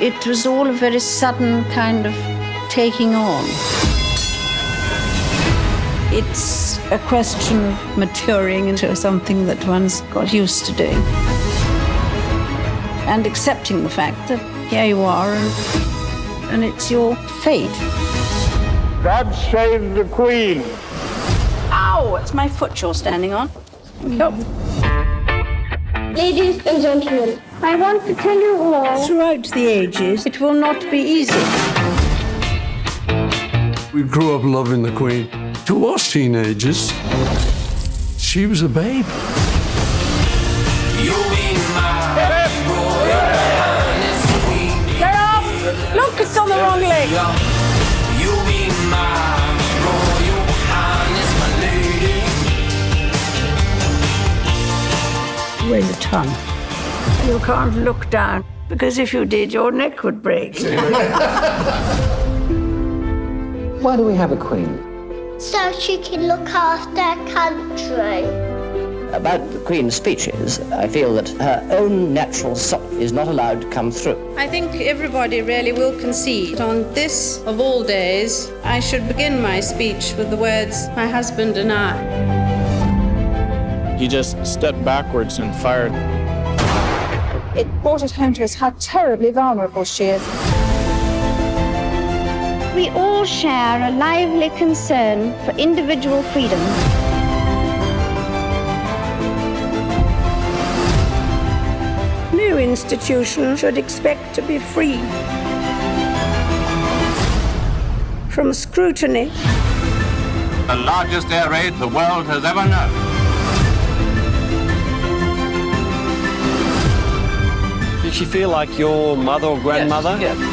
It was all a very sudden kind of taking on. It's a question of maturing into something that one's got used to doing. And accepting the fact that here you are and, and it's your fate. God save the Queen. Ow! It's my foot you're standing on. Go. Ladies and gentlemen, I want to tell you all. Throughout the ages, it will not be easy. We grew up loving the Queen. To us teenagers, she was a babe. Get off! Look, it's on the wrong leg. Weigh the tongue. You can't look down because if you did, your neck would break. Why do we have a queen? So she can look after country. About the Queen's speeches, I feel that her own natural self is not allowed to come through. I think everybody really will concede. On this, of all days, I should begin my speech with the words, my husband and I. He just stepped backwards and fired. It brought it home to us how terribly vulnerable she is. We all share a lively concern for individual freedom. No institution should expect to be free from scrutiny. The largest air raid the world has ever known. Did she feel like your mother or grandmother? Yes, yes.